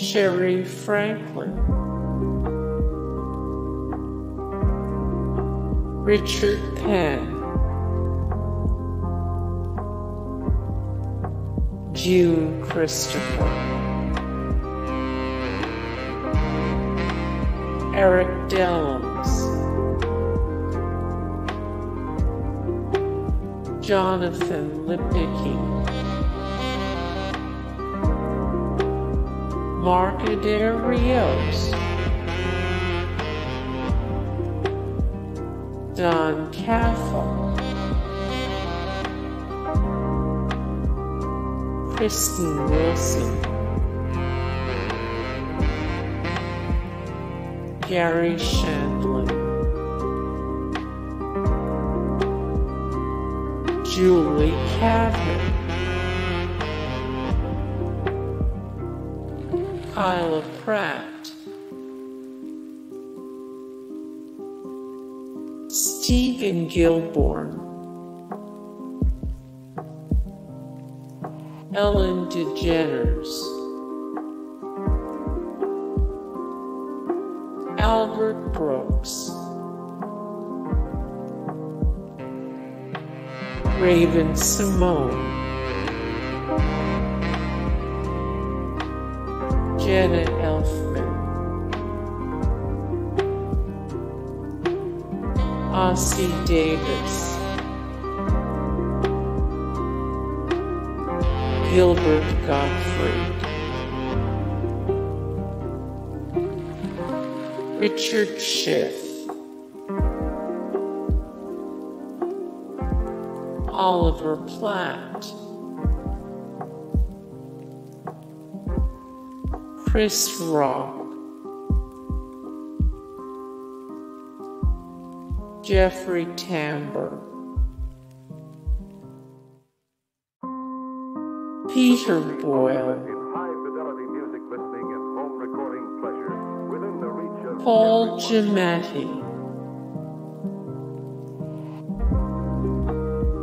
Cherie Franklin, Richard Penn, June Christopher, Erik Dellums, Jonathan Lipnicki, Mark Adair Rios, Don Calfa, Kristen Wilson, Garry Shandling, Julie Kavner, Kyla Pratt, Steven Gilborn, Ellen DeGeneres, Albert Brooks, Raven-Symoné, Jenna Elfman, Ossie Davis, Gilbert Gottfried, Richard Schiff, Oliver Platt, Chris Rock, Jeffrey Tambor, Peter Boyle, Paul Giamatti,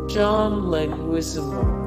John Leguizamo,